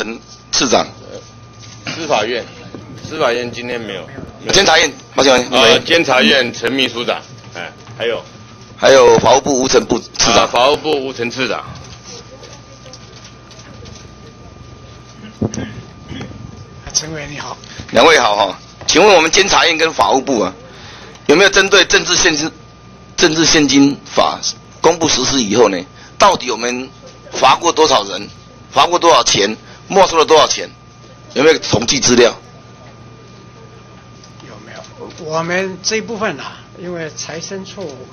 陈次长，司法院，司法院今天没有。监察院，抱歉，呃，监察院陈秘书长，哎，还有，还有法务部吴成部次长，法务部吴成次长。陈伟你好，两位好哈，请问我们监察院跟法务部啊，有没有针对政治现金、政治现金法公布实施以后呢，到底我们罚过多少人，罚过多少钱，没收了多少钱，有没有统计资料？有没有？我们这一部分啊，因为财生错误。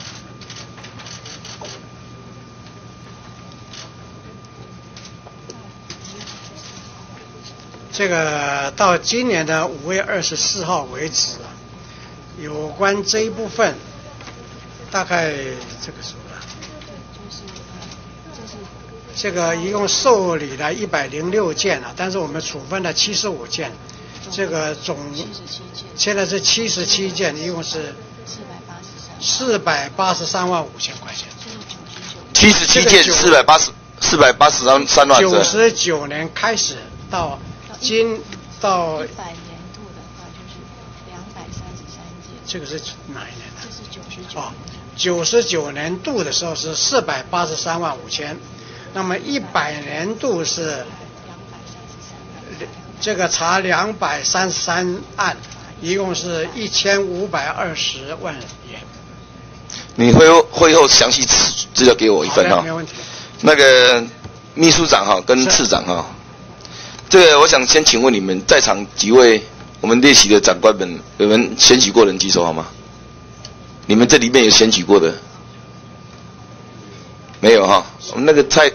这个到今年的五月二十四号为止，有关这一部分，大概这个数了，这个一共受理了一百零六件啊，但是我们处分了七十五件，这个总现在是七十七件，一共是四百八十三万五千块钱。七十七件四百八十四百八十三三万。九十九年开始到。今到一百年度的话，就是两百三十三件。这个是哪一年的？这是九十九。哦，九十九年度的时候是四百八十三万五千，那么一百年度是。这个查两百三十三案，一共是一千五百二十万元。你会会后详细资料给我一份哈。没问题。那个秘书长哈跟次长哈。这个我想先请问你们在场几位我们列席的长官们，你们选举过人举手好吗？你们这里面有选举过的？没有哈？我们那个蔡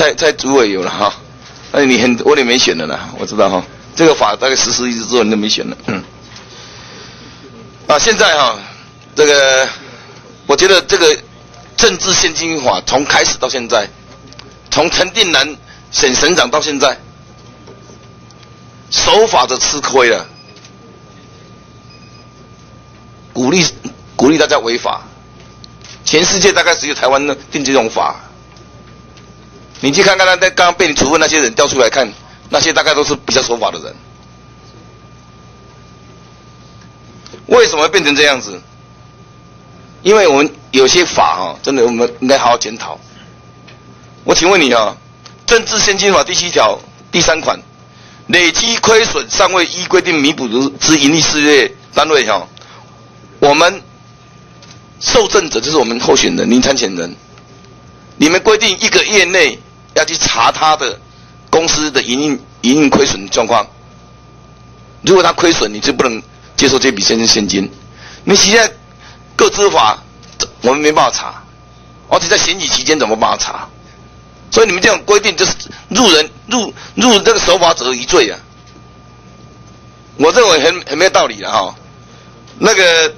蔡蔡主委有了哈？那你很我也没选的啦，我知道哈。这个法大概实施一次之后你都没选了，嗯。啊，现在哈，这个我觉得这个政治现金法从开始到现在，从陈定南省省长到现在。守法的吃亏了，鼓励鼓励大家违法，全世界大概只有台湾呢定这种法。你去看看那那刚刚被你处分那些人调出来看，那些大概都是比较守法的人。为什么会变成这样子？因为我们有些法啊，真的我们应该好好检讨。我请问你啊，《政治现金法》第七条第三款。累积亏损尚未依规定弥补之盈利事业单位哈，我们受赠者就是我们候选人、您参选人，你们规定一个月内要去查他的公司的营运营运亏损状况，如果他亏损，你就不能接受这笔现金现金。你现在各执法，我们没办法查，而且在选举期间怎么办法查？所以你们这样规定就是入人入入这个守法者一罪啊！我认为很很没有道理的哈。那个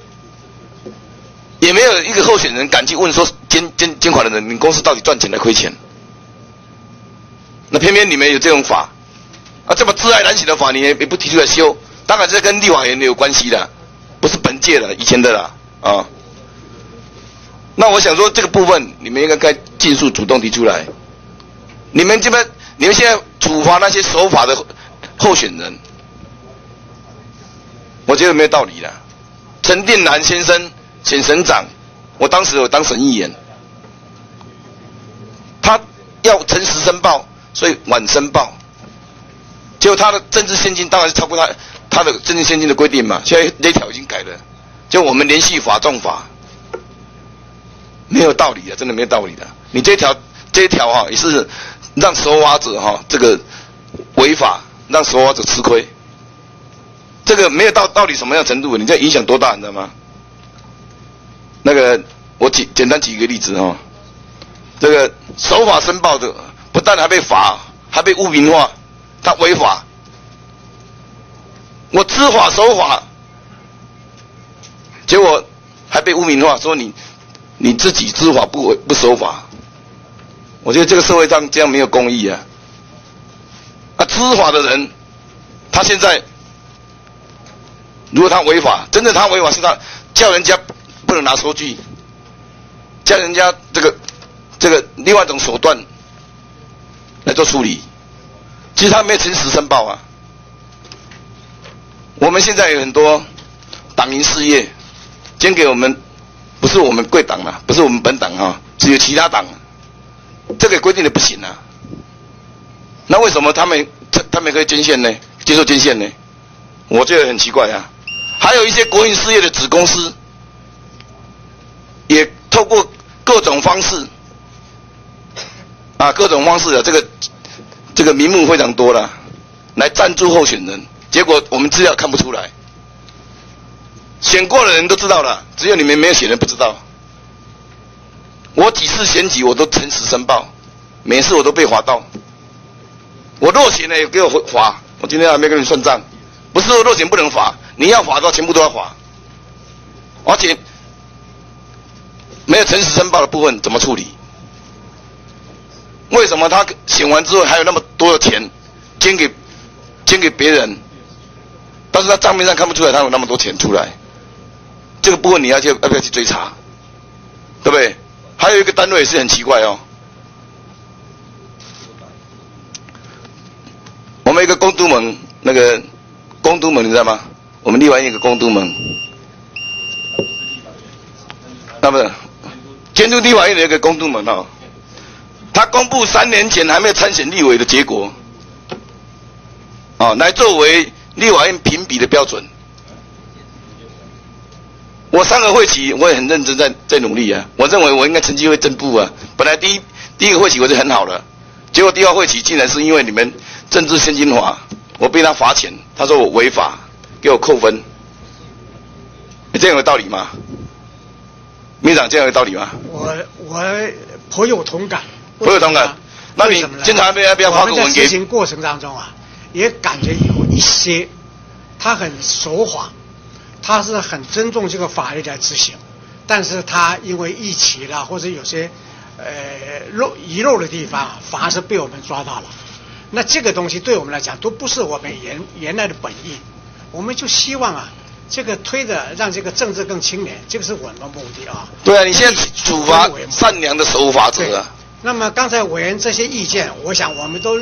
也没有一个候选人敢去问说监监监管的人，你公司到底赚钱还亏钱？那偏偏你们有这种法啊，这么自爱难行的法，你也也不提出来修？当然这跟立法员有关系的，不是本届的，以前的啦啊。那我想说这个部分，你们应该该尽速主动提出来。你们这边，你们现在处罚那些守法的候选人，我觉得没有道理的。陈定南先生选省长，我当时有当省议员，他要诚实申报，所以晚申报，结果他的政治现金当然是超过他他的政治现金的规定嘛。现在那条已经改了，就我们连续法重罚，没有道理的，真的没有道理的。你这条这一条哈，也是。让守挖者哈这个违法，让守挖者吃亏，这个没有到到底什么样程度？你这影响多大，你知道吗？那个我简简单举一个例子哈，这个守法申报的不但还被罚，还被污名化，他违法。我知法守法，结果还被污名化，说你你自己知法不不守法。我觉得这个社会上这样没有公义啊！啊，知法的人，他现在如果他违法，真正他违法是他叫人家不能拿收据，叫人家这个这个另外一种手段来做处理，其实他没有诚实申报啊。我们现在有很多党营事业捐给我们，不是我们贵党啊，不是我们本党啊，只有其他党，这个规定的不行啊。那为什么他们他他们可以捐献呢？接受捐献呢？我觉得很奇怪啊。还有一些国营事业的子公司，也透过各种方式啊，各种方式的，这个这个名目非常多了，来赞助候选人。结果我们资料看不出来，选过的人都知道了，只有你们没有选的不知道。我几次选举我都诚实申报，每次我都被划到。我落选了也给我罚，我今天还没跟你算账，不是说落选不能罚，你要罚的话全部都要罚，而且没有诚实申报的部分怎么处理？为什么他选完之后还有那么多的钱捐给捐给别人？但是他账面上看不出来他有那么多钱出来，这个部分你要去要不要去追查，对不对？还有一个单位是很奇怪哦，我们一个公都门那个公都门你知道吗？我们立完一个公都门，那不是监督立法院的一个公都门哦，他公布三年前还没有参选立委的结果，哦，来作为。立法院评比的标准，我三个会期我也很认真在在努力啊。我认为我应该成绩会进步啊。本来第一第一个会期我就很好了，结果第二会期竟然是因为你们政治现金法，我被他罚钱，他说我违法，给我扣分。你这样有道理吗？秘长这样有道理吗？我我颇有同感。颇有同感。那你经常要不要发个文给？执行过程当中啊。也感觉有一些，他很守法，他是很尊重这个法律的执行，但是他因为一起了或者有些呃漏遗漏的地方，反而是被我们抓到了。那这个东西对我们来讲都不是我们原原来的本意，我们就希望啊，这个推的让这个政治更清廉，这个是我们的目的啊。对啊，你现在处罚善良的守法者啊。那么刚才委员这些意见，我想我们都。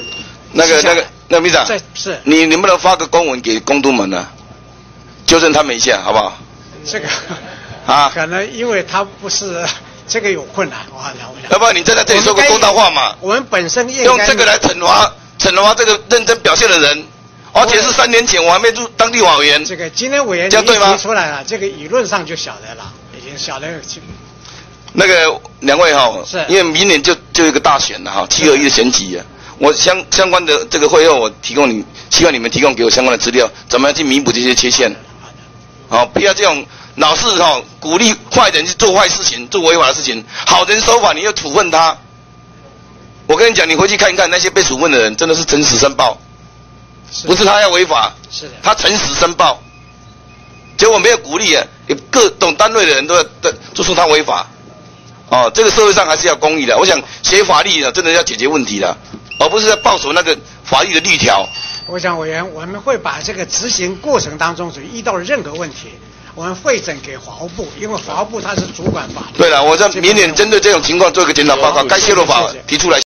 那个、那个、那个秘书长，是，你能不能发个公文给公督门呢？纠正他们一下，好不好？这个啊，可能因为他不是这个有困难，我了解。要不然你站在这里说个公道话嘛？我们本身用这个来惩罚惩罚这个认真表现的人，而且是三年前我还没入当地委员。这个今天委员已经提出来了，这个理论上就晓得了，已经晓得。那个两位哈，是，因为明年就就一个大选了哈，七合一的选举啊。我相相关的这个会后，我提供你，希望你们提供给我相关的资料，怎么样去弥补这些缺陷？好，不要这种老是哈鼓励坏人去做坏事情、做违法的事情，好人守法你又处分他。我跟你讲，你回去看一看那些被处分的人，真的是诚实申报，不是他要违法，是的，他诚实申报，结果没有鼓励啊，有各种单位的人都要都就说他违法。哦，这个社会上还是要公义的。我想学法律呢，真的要解决问题的。而不是在抱守那个法律的律条。我想委员，我们会把这个执行过程当中所，遇到的任何问题，我们会诊给法务部，因为法务部它是主管法律。对了，我在明年针对这种情况做一个检讨报告，该修的法提出来。